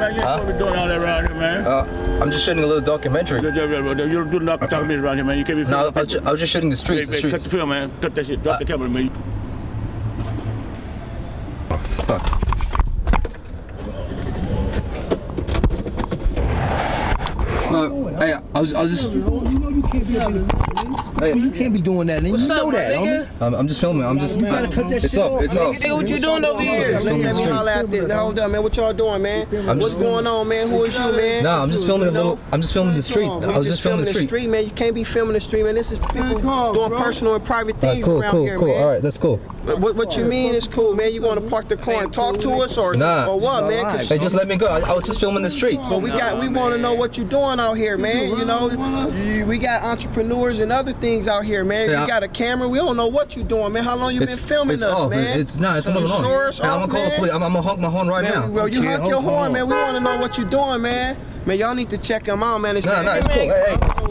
man? Uh, I'm just shooting a little documentary. You you do not talk to me around here, man. You can't be No, I filming. was, ju- I was just shooting the streets. Hey, The hey, cut the film, man. Cut that shit. Drop the camera, man. Oh, fuck. No, hey, I was, I was just, You know you can't be having hey, You can't be doing that, and you know up, that, nigga? homie. I'm, I'm just filming. I'm just. gotta cut that it's shit off. off, It's man. off. Nigga, what you doing over here? Just filming Let the me holler at this. Hold on, man. What y'all doing, man? I'm What's just- going on, man? Who is you, man? Nah, I'm just filming a little. I'm just filming the street. We I was just filming the street. street, man. You can't be filming the street, man. This is people doing personal and private All right, things cool, around cool, here, cool. All right, that's cool. What, what you mean is cool, man? You want to park the car and talk to us, or Nah. or what, man? 'Cause- Hey, just let me go. I, I was just filming the street. But we got, we want to know what you're doing out here, man. You know, we got entrepreneurs and other things out here, man. Yeah, I- you got a camera. We don't know what you're doing, man. How long you been filming it's us, off. man? It's not. it's You not on. sure it's Hey, I'm gonna call the police. I'm, I'm gonna honk my horn right Man, now. well, you honk your hold horn, on. man. We want to know what you're doing, man. Man, y'all need to check him out, man. It's Nah, nah, it's cool. Hey, hey.